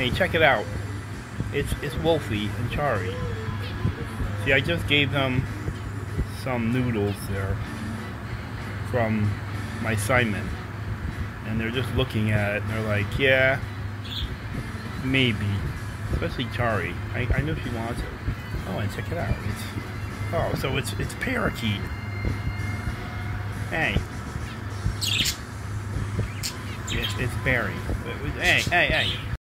Hey, check it out. It's it's Wolfie and Chari. See, I just gave them some noodles there from my Simon. And they're just looking at it and they're like, yeah, maybe. Especially Chari. I, I know she wants it. Oh, and check it out. It's Oh, so it's it's parakeet. Hey. It's, it's Barry. Hey, hey, hey.